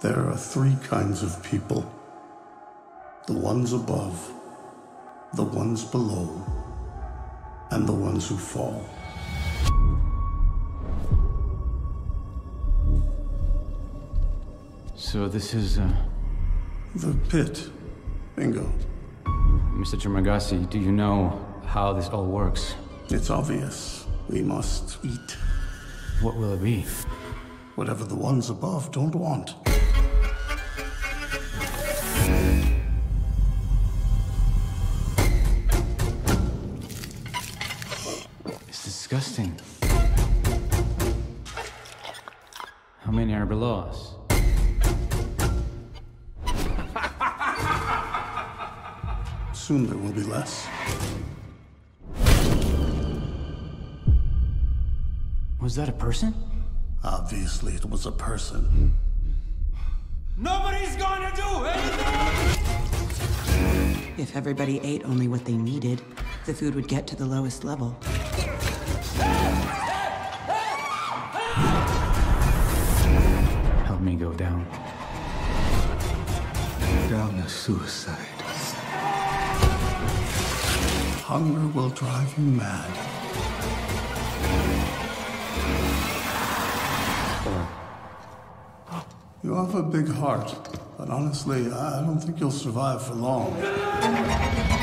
There are three kinds of people the ones above, the ones below, and the ones who fall. So this is, uh, The pit. Bingo. Mr. Trimagasi, do you know how this all works? It's obvious. We must eat What will it be? whatever the ones above don't want. Disgusting. How many are below us? Soon there will be less. Was that a person? Obviously, it was a person. Nobody's gonna do anything! If everybody ate only what they needed, the food would get to the lowest level. Go down. Down a suicide. Hunger will drive you mad. You have a big heart, but honestly, I don't think you'll survive for long.